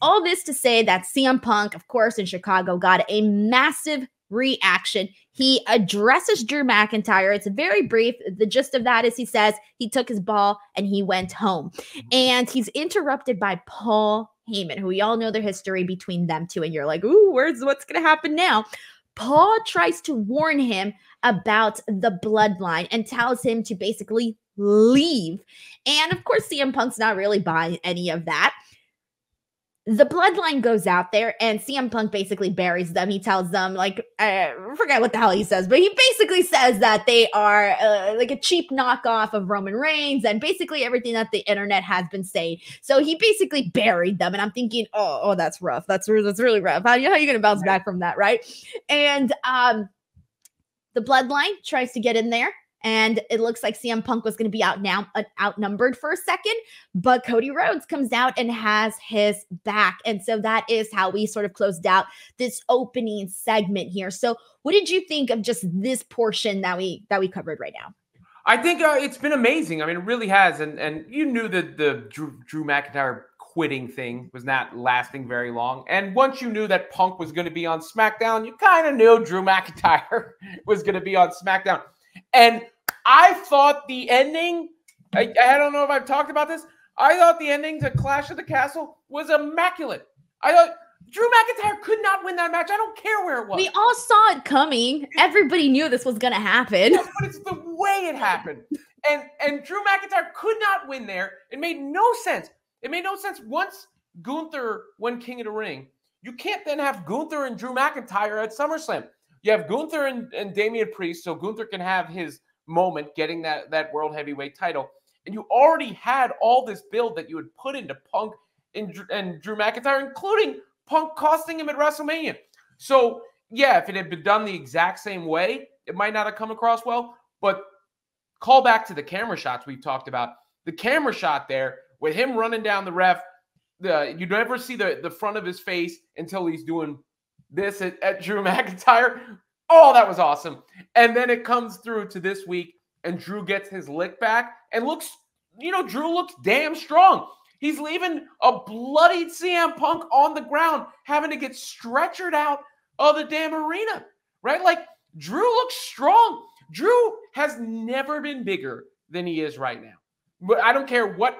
all this to say that CM Punk, of course, in Chicago, got a massive reaction. He addresses Drew McIntyre. It's very brief. The gist of that is he says he took his ball and he went home. And he's interrupted by Paul Heyman, who we all know the history between them two. And you're like, ooh, where's what's gonna happen now? Paul tries to warn him about the bloodline and tells him to basically leave. And of course, CM Punk's not really buying any of that the bloodline goes out there and CM Punk basically buries them. He tells them, like, I forget what the hell he says, but he basically says that they are uh, like a cheap knockoff of Roman Reigns and basically everything that the internet has been saying. So he basically buried them. And I'm thinking, oh, oh that's rough. That's, that's really rough. How, how are you going to bounce back from that? Right. And, um, the bloodline tries to get in there and it looks like CM Punk was going to be out now, uh, outnumbered for a second, but Cody Rhodes comes out and has his back. And so that is how we sort of closed out this opening segment here. So, what did you think of just this portion that we that we covered right now? I think uh, it's been amazing. I mean, it really has, and and you knew that the Drew, Drew McIntyre quitting thing was not lasting very long. And once you knew that Punk was going to be on SmackDown, you kind of knew Drew McIntyre was going to be on SmackDown. And I thought the ending, I, I don't know if I've talked about this. I thought the ending to Clash of the Castle was immaculate. I thought Drew McIntyre could not win that match. I don't care where it was. We all saw it coming. Everybody knew this was going to happen. Yeah, but it's the way it happened. And and Drew McIntyre could not win there. It made no sense. It made no sense. Once Gunther won King of the Ring, you can't then have Gunther and Drew McIntyre at SummerSlam. You have Gunther and, and Damian Priest, so Gunther can have his moment getting that, that world heavyweight title. And you already had all this build that you had put into Punk and, and Drew McIntyre, including Punk costing him at WrestleMania. So, yeah, if it had been done the exact same way, it might not have come across well. But call back to the camera shots we've talked about. The camera shot there with him running down the ref, the you never see the, the front of his face until he's doing this at, at Drew McIntyre. Oh, that was awesome. And then it comes through to this week, and Drew gets his lick back and looks, you know, Drew looks damn strong. He's leaving a bloodied CM Punk on the ground, having to get stretchered out of the damn arena, right? Like, Drew looks strong. Drew has never been bigger than he is right now. But I don't care what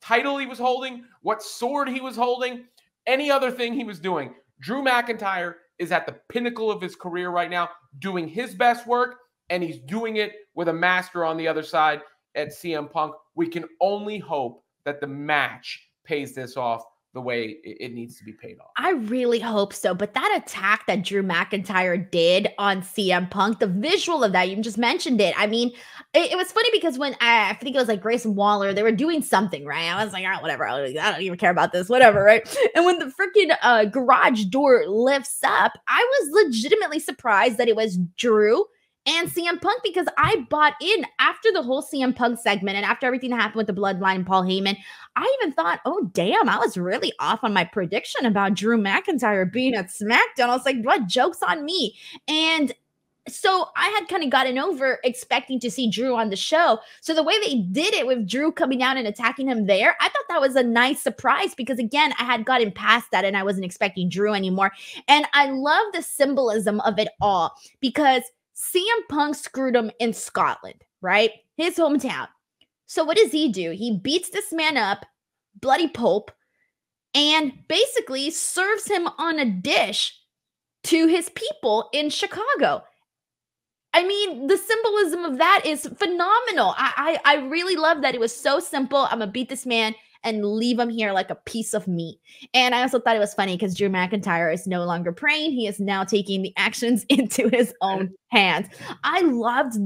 title he was holding, what sword he was holding, any other thing he was doing. Drew McIntyre is at the pinnacle of his career right now, doing his best work, and he's doing it with a master on the other side at CM Punk. We can only hope that the match pays this off the way it needs to be paid off. I really hope so. But that attack that Drew McIntyre did on CM Punk, the visual of that, you just mentioned it. I mean, it, it was funny because when I, I, think it was like Grayson Waller, they were doing something, right? I was like, oh, whatever. I don't even care about this, whatever, right? And when the freaking uh, garage door lifts up, I was legitimately surprised that it was Drew and CM Punk because I bought in after the whole CM Punk segment and after everything that happened with the Bloodline and Paul Heyman. I even thought, oh, damn, I was really off on my prediction about Drew McIntyre being at SmackDown. I was like, what? Joke's on me. And so I had kind of gotten over expecting to see Drew on the show. So the way they did it with Drew coming out and attacking him there, I thought that was a nice surprise because again, I had gotten past that and I wasn't expecting Drew anymore. And I love the symbolism of it all because CM Punk screwed him in Scotland, right? His hometown. So what does he do? He beats this man up, bloody pulp, and basically serves him on a dish to his people in Chicago. I mean, the symbolism of that is phenomenal. I, I, I really love that it was so simple. I'm gonna beat this man and leave him here like a piece of meat. And I also thought it was funny because Drew McIntyre is no longer praying. He is now taking the actions into his own hands. I loved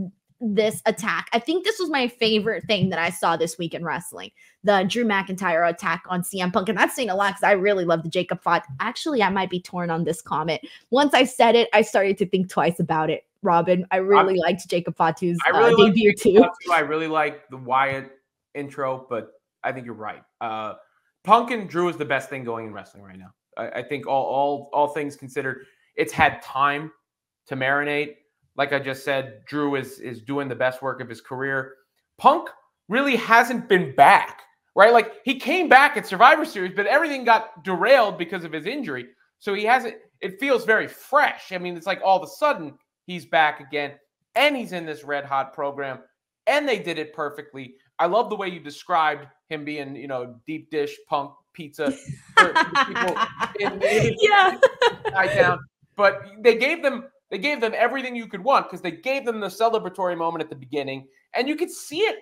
this attack. I think this was my favorite thing that I saw this week in wrestling. The Drew McIntyre attack on CM Punk. And that's saying a lot because I really love the Jacob Fatu. Actually, I might be torn on this comment. Once I said it, I started to think twice about it. Robin, I really i liked Jacob Fatu's I really uh, debut too. I really like the Wyatt intro, but I think you're right. Uh, Punk and Drew is the best thing going in wrestling right now. I, I think all all all things considered, it's had time to marinate. Like I just said, Drew is is doing the best work of his career. Punk really hasn't been back. right? Like he came back at Survivor Series, but everything got derailed because of his injury. So he hasn't, it feels very fresh. I mean, it's like all of a sudden he's back again and he's in this red hot program and they did it perfectly. I love the way you described him being, you know, deep dish punk pizza in, in, yeah. down. But they gave them they gave them everything you could want because they gave them the celebratory moment at the beginning, and you could see it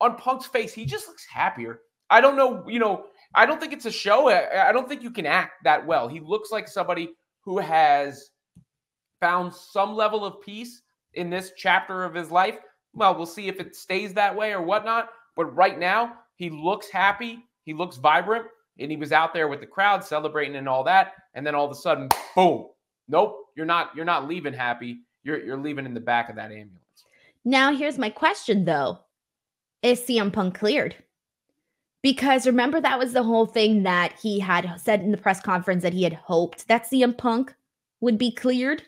on Punk's face. He just looks happier. I don't know, you know, I don't think it's a show. I don't think you can act that well. He looks like somebody who has found some level of peace in this chapter of his life. Well, we'll see if it stays that way or whatnot. But right now, he looks happy. He looks vibrant. And he was out there with the crowd celebrating and all that. And then all of a sudden, boom. Nope, you're not you're not leaving happy. You're you're leaving in the back of that ambulance. Now here's my question though. Is CM Punk cleared? Because remember that was the whole thing that he had said in the press conference that he had hoped that CM Punk would be cleared.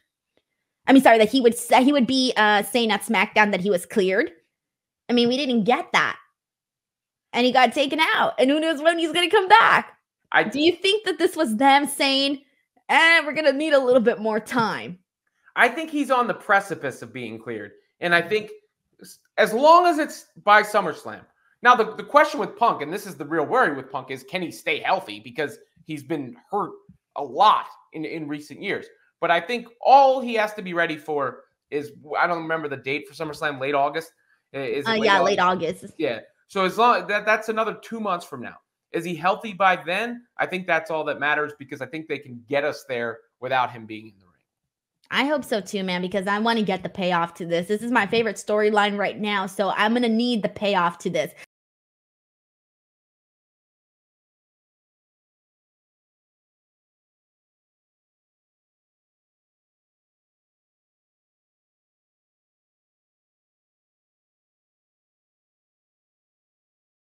I mean, sorry, that he would say he would be uh, saying at SmackDown that he was cleared. I mean, we didn't get that, and he got taken out, and who knows when he's going to come back. I, Do you think that this was them saying, "And eh, we're going to need a little bit more time"? I think he's on the precipice of being cleared, and I think as long as it's by SummerSlam. Now, the, the question with Punk, and this is the real worry with Punk, is can he stay healthy because he's been hurt a lot in, in recent years. But I think all he has to be ready for is I don't remember the date for SummerSlam, late August. Is uh, late yeah, August? late August. Yeah. So as long that that's another two months from now. Is he healthy by then? I think that's all that matters because I think they can get us there without him being in the ring. I hope so too, man, because I want to get the payoff to this. This is my favorite storyline right now. So I'm going to need the payoff to this.